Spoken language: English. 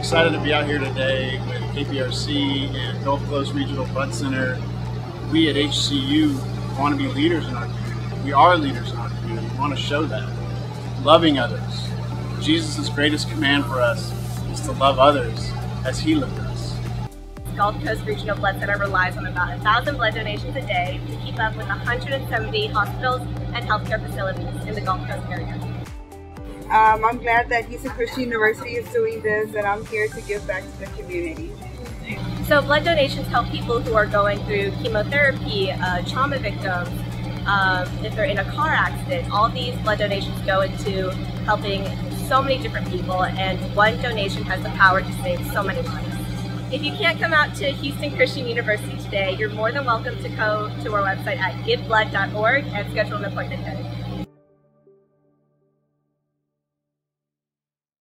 Excited to be out here today with KPRC and Gulf Coast Regional Blood Center. We at HCU want to be leaders in our community. We are leaders in our community. We want to show that. Loving others. Jesus' greatest command for us is to love others as he loved us. Gulf Coast Regional Blood Center relies on about 1,000 blood donations a day to keep up with 170 hospitals and healthcare facilities in the Gulf Coast area. Um, I'm glad that Houston Christian University is doing this and I'm here to give back to the community. So blood donations help people who are going through chemotherapy, uh, trauma victims, um, if they're in a car accident. All these blood donations go into helping so many different people and one donation has the power to save so many lives. If you can't come out to Houston Christian University today, you're more than welcome to go to our website at giveblood.org and schedule an appointment there.